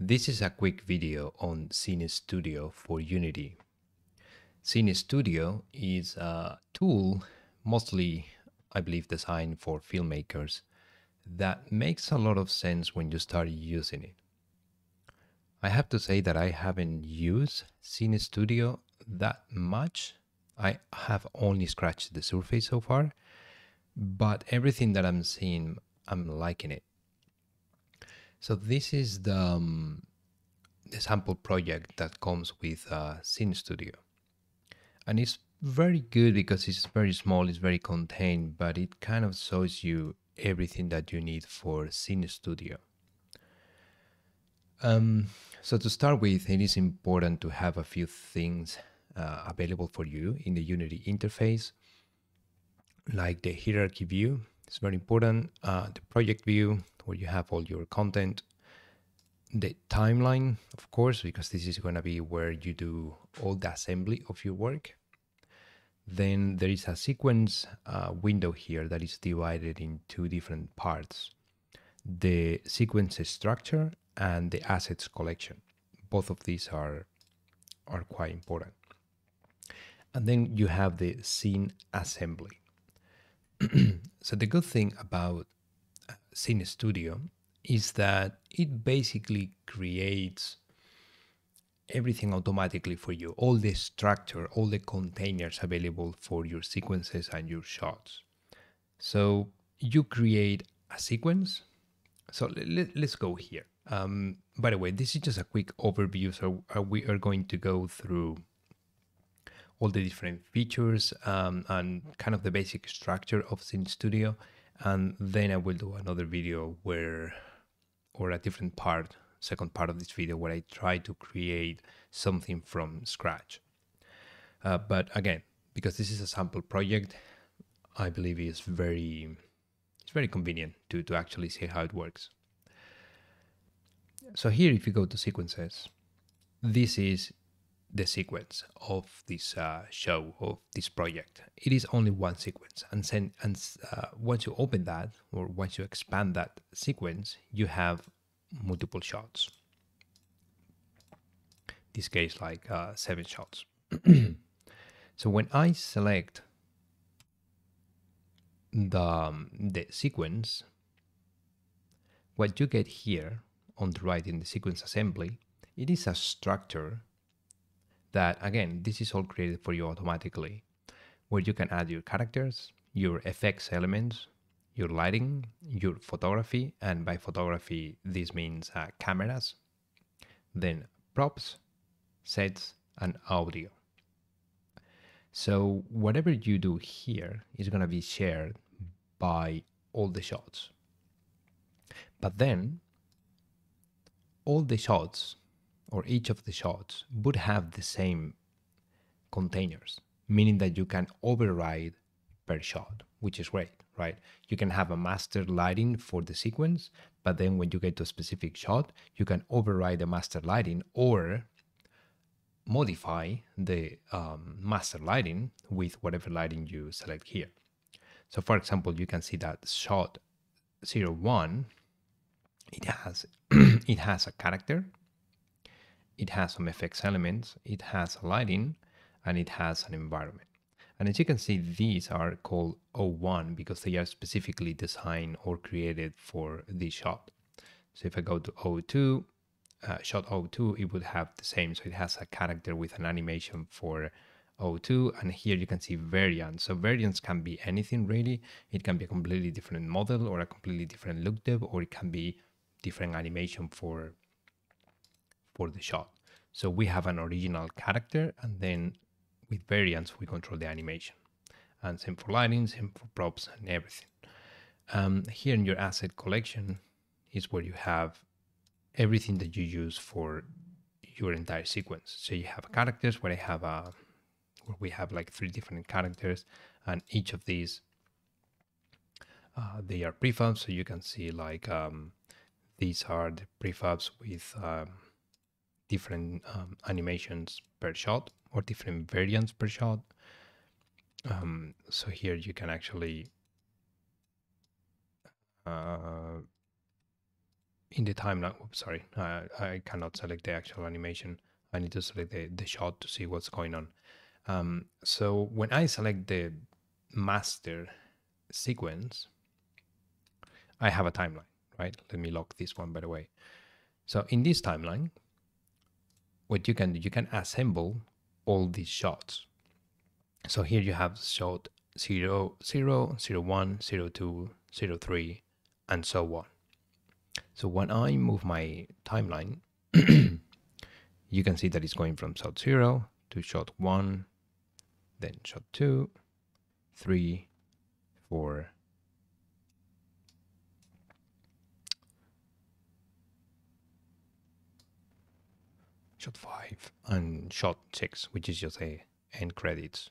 This is a quick video on Scene Studio for Unity. Scene Studio is a tool, mostly, I believe, designed for filmmakers, that makes a lot of sense when you start using it. I have to say that I haven't used Scene Studio that much. I have only scratched the surface so far, but everything that I'm seeing, I'm liking it. So this is the, um, the sample project that comes with uh, Scene Studio. And it's very good because it's very small, it's very contained, but it kind of shows you everything that you need for Scene Studio. Um, so to start with, it is important to have a few things uh, available for you in the Unity interface, like the hierarchy view. It's very important. Uh, the project view, where you have all your content. The timeline, of course, because this is going to be where you do all the assembly of your work. Then there is a sequence uh, window here that is divided in two different parts. The sequence structure and the assets collection. Both of these are, are quite important. And then you have the scene assembly. so the good thing about uh, Scene Studio is that it basically creates everything automatically for you, all the structure, all the containers available for your sequences and your shots. So you create a sequence. So let, us go here. Um, by the way, this is just a quick overview. So uh, we are going to go through all the different features um, and kind of the basic structure of Scene Studio. And then I will do another video where, or a different part, second part of this video, where I try to create something from scratch. Uh, but again, because this is a sample project, I believe it's very, it's very convenient to, to actually see how it works. So here, if you go to sequences, this is the sequence of this uh, show of this project. It is only one sequence, and, sen- and uh, once you open that or once you expand that sequence, you have multiple shots. This case, like uh, seven shots. so when I select the um, the sequence, what you get here on the right in the sequence assembly, it is a structure that again, this is all created for you automatically, where you can add your characters, your effects elements, your lighting, your photography, and by photography, this means uh, cameras, then props, sets, and audio. So whatever you do here is going to be shared by all the shots. But then all the shots or each of the shots would have the same containers, meaning that you can override per shot, which is great, right? You can have a master lighting for the sequence, but then when you get to a specific shot, you can override the master lighting or modify the um, master lighting with whatever lighting you select here. So for example, you can see that shot 01, it has, it has a character it has some effects elements, it has lighting, and it has an environment. And as you can see, these are called O1 because they are specifically designed or created for this shot. So if I go to O2, uh, shot O2, it would have the same. So it has a character with an animation for O2, and here you can see variants. So variants can be anything really. It can be a completely different model or a completely different look dev, or it can be different animation for for the shot. So we have an original character and then with variants, we control the animation. And same for lighting, same for props and everything. Um, here in your asset collection is where you have everything that you use for your entire sequence. So you have characters where I have a where we have like three different characters, and each of these uh, they are prefabs. So you can see like um, these are the prefabs with um, different um, animations per shot or different variants per shot. Um, so here you can actually uh, in the timeline. Oops, sorry, uh, I cannot select the actual animation. I need to select the, the shot to see what's going on. Um, so when I select the master sequence, I have a timeline, right? Let me lock this one, by the way. So in this timeline, what you can do, you can assemble all these shots. So here you have shot 0, 0, 0, 1, 0, 2, 0, 3, and so on. So when I move my timeline, you can see that it's going from shot 0 to shot 1, then shot 2, 3, 4, shot 5 and shot 6 which is just a end credits.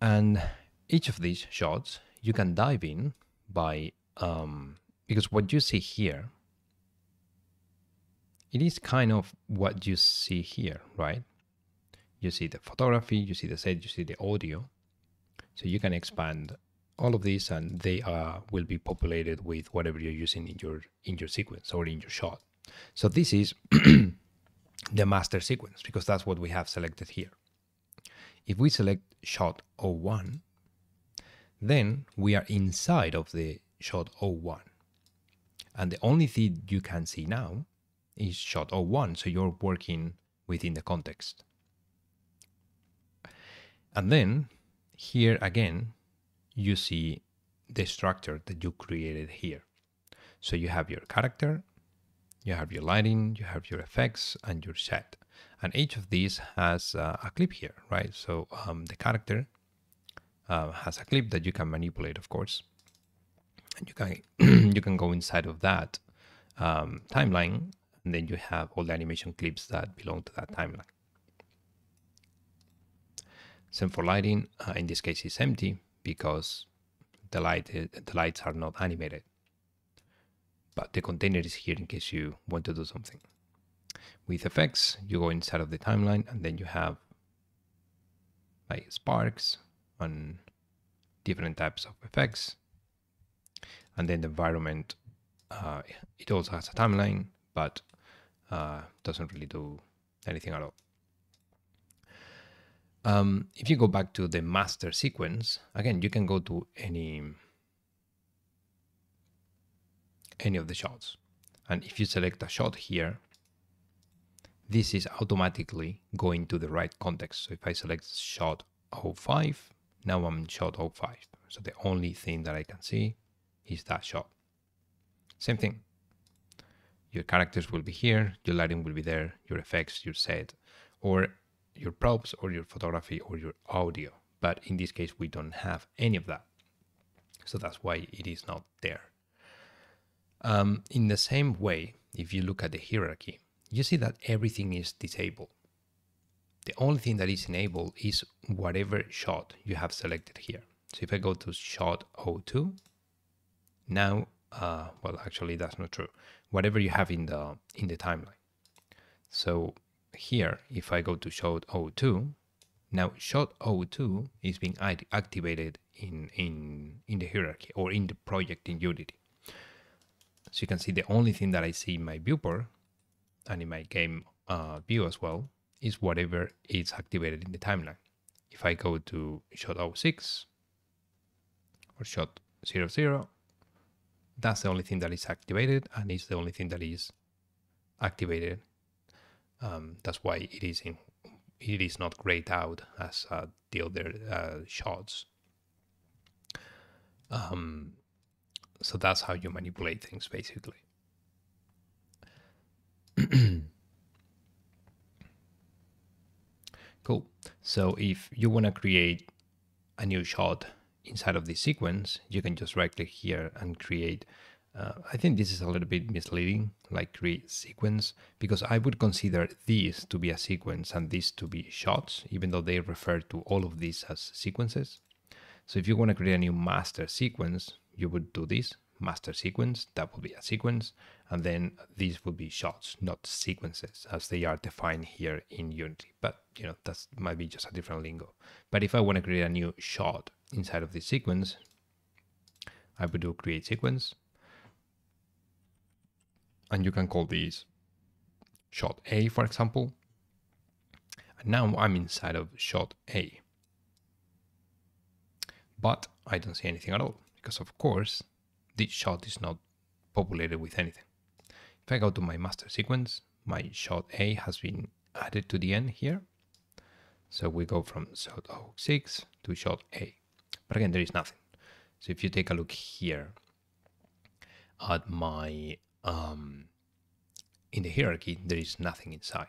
And each of these shots you can dive in by um, because what you see here it is kind of what you see here right? You see the photography you see the set you see the audio. So you can expand all of these and they uh, will be populated with whatever you're using in your in your sequence or in your shot so this is the master sequence because that's what we have selected here. If we select shot 01, then we are inside of the shot 01. And the only thing you can see now is shot 01, so you're working within the context. And then here again, you see the structure that you created here. So you have your character you have your lighting, you have your effects, and your set. And each of these has uh, a clip here, right? So um, the character uh, has a clip that you can manipulate, of course. And you can you can go inside of that um, timeline, and then you have all the animation clips that belong to that timeline. Same for lighting. Uh, in this case, it's empty because the light the lights are not animated but the container is here in case you want to do something. With effects, you go inside of the timeline and then you have like sparks on different types of effects. And then the environment, uh, it also has a timeline, but uh, doesn't really do anything at all. Um, if you go back to the master sequence, again, you can go to any any of the shots. And if you select a shot here, this is automatically going to the right context. So if I select shot 05, now I'm in shot 05. So the only thing that I can see is that shot. Same thing. Your characters will be here, your lighting will be there, your effects, your set, or your props, or your photography, or your audio. But in this case, we don't have any of that. So that's why it is not there. Um, in the same way, if you look at the hierarchy, you see that everything is disabled. The only thing that is enabled is whatever shot you have selected here. So if I go to shot 02, now, uh, well, actually that's not true. Whatever you have in the in the timeline. So here, if I go to shot 02, now shot 02 is being activated in in in the hierarchy or in the project in Unity. So you can see the only thing that I see in my viewport and in my game uh, view as well is whatever is activated in the timeline. If I go to shot 06 or shot 00, that's the only thing that is activated and it's the only thing that is activated. Um, that's why it is in it is not grayed out as uh, the other uh, shots. Um, so that's how you manipulate things basically. cool. So if you want to create a new shot inside of this sequence, you can just right click here and create. Uh, I think this is a little bit misleading, like create sequence, because I would consider these to be a sequence and these to be shots, even though they refer to all of these as sequences. So if you want to create a new master sequence, you would do this master sequence, that will be a sequence, and then these would be shots, not sequences, as they are defined here in Unity. But you know, that might be just a different lingo. But if I want to create a new shot inside of this sequence, I would do create sequence, and you can call these shot A, for example. And now I'm inside of shot A. But I don't see anything at all because of course this shot is not populated with anything. If I go to my master sequence, my shot A has been added to the end here. So we go from shot 06 to shot A. But again, there is nothing. So if you take a look here at my, um, in the hierarchy, there is nothing inside.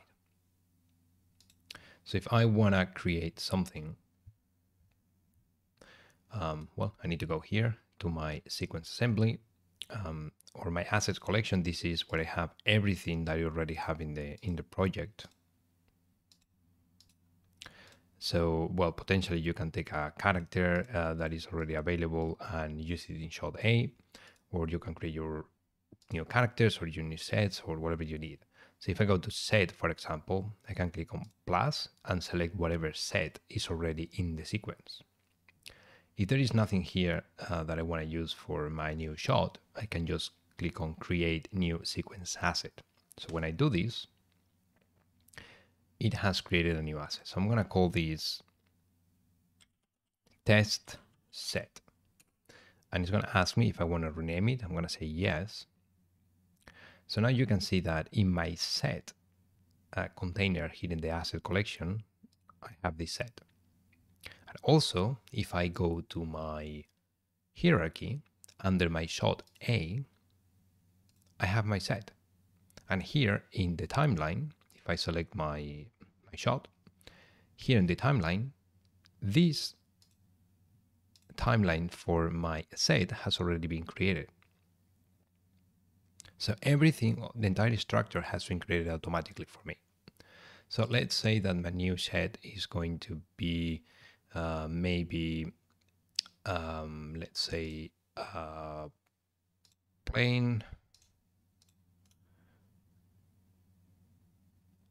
So if I want to create something, um, well, I need to go here to my sequence assembly um, or my assets collection. This is where I have everything that I already have in the in the project. So, well, potentially you can take a character uh, that is already available and use it in shot A, or you can create your new characters or your new sets or whatever you need. So if I go to set, for example, I can click on plus and select whatever set is already in the sequence. If there is nothing here uh, that I want to use for my new shot, I can just click on create new sequence asset. So when I do this, it has created a new asset. So I'm going to call this test set. And it's going to ask me if I want to rename it. I'm going to say yes. So now you can see that in my set uh, container here in the asset collection, I have this set. And also, if I go to my hierarchy under my shot A, I have my set. And here in the timeline, if I select my, my shot, here in the timeline, this timeline for my set has already been created. So everything, the entire structure has been created automatically for me. So let's say that my new set is going to be uh, maybe, um, let's say, uh, plane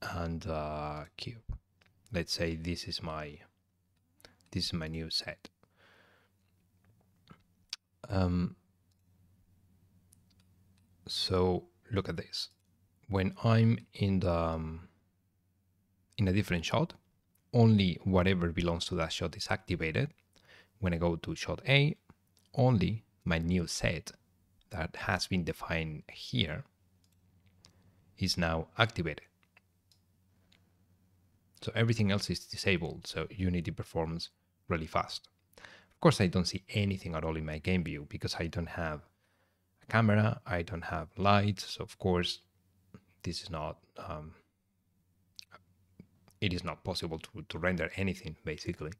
and uh, cube. Let's say this is my this is my new set. Um, so look at this. When I'm in the um, in a different shot, only whatever belongs to that shot is activated. When I go to shot A, only my new set that has been defined here is now activated. So everything else is disabled, so Unity performs really fast. Of course, I don't see anything at all in my game view because I don't have a camera, I don't have lights, so of course, this is not, um, it is not possible to, to render anything, basically.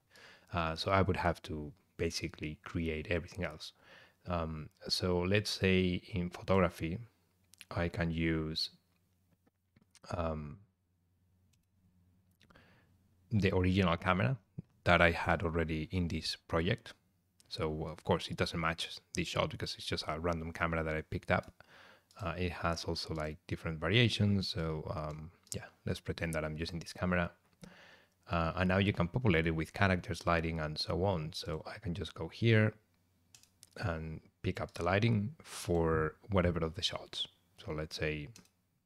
Uh, so I would have to basically create everything else. Um, so let's say in photography, I can use um, the original camera that I had already in this project. So of course it doesn't match this shot because it's just a random camera that I picked up. Uh, it has also like different variations. So um, yeah, let's pretend that I'm using this camera. Uh, and now you can populate it with characters, lighting, and so on. So I can just go here and pick up the lighting for whatever of the shots. So let's say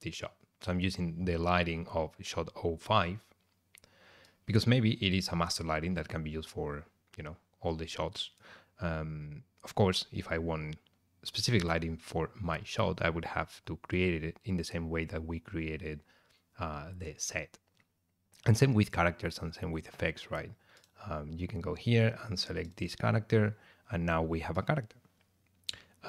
this shot. So I'm using the lighting of shot 05 because maybe it is a master lighting that can be used for you know all the shots um, of course if i want specific lighting for my shot i would have to create it in the same way that we created uh, the set. And same with characters and same with effects right? Um, you can go here and select this character and now we have a character.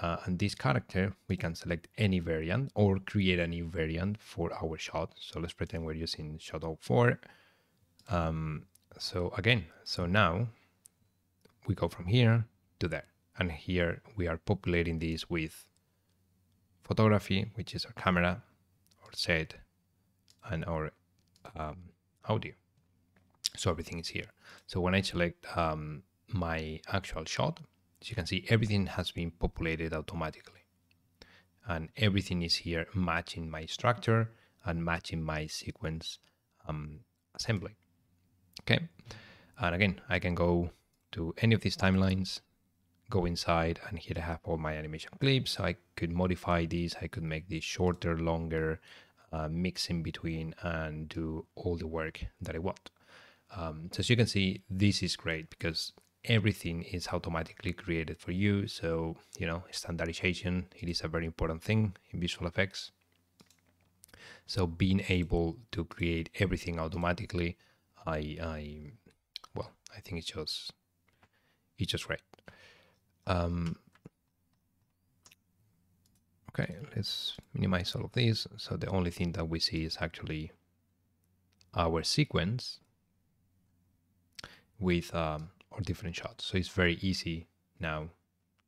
Uh, and this character we can select any variant or create a new variant for our shot. So let's pretend we're using shot 04 um, so again, so now we go from here to there. And here we are populating this with photography, which is our camera, or set, and our um, audio. So everything is here. So when I select um, my actual shot, as you can see, everything has been populated automatically. And everything is here matching my structure and matching my sequence um, assembly. Okay. And again, I can go to any of these timelines, go inside and here I have all my animation clips. I could modify these. I could make these shorter, longer, uh, mix in between and do all the work that I want. Um, so as you can see, this is great because everything is automatically created for you. So, you know, standardization, it is a very important thing in visual effects. So being able to create everything automatically, I, I well, I think it's just, it's just great. Um, okay, let's minimize all of these. So the only thing that we see is actually our sequence with um, our different shots. So it's very easy now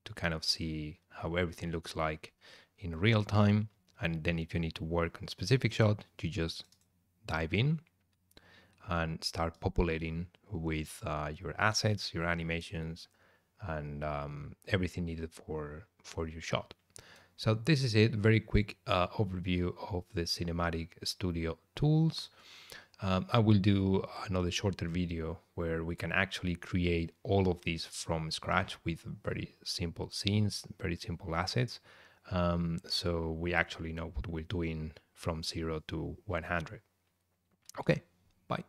to kind of see how everything looks like in real time. And then if you need to work on specific shot, you just dive in and start populating with uh, your assets, your animations, and um, everything needed for for your shot. So this is it. Very quick uh, overview of the Cinematic Studio tools. Um, I will do another shorter video where we can actually create all of these from scratch with very simple scenes, very simple assets. Um, so we actually know what we're doing from zero to 100. Okay, bye.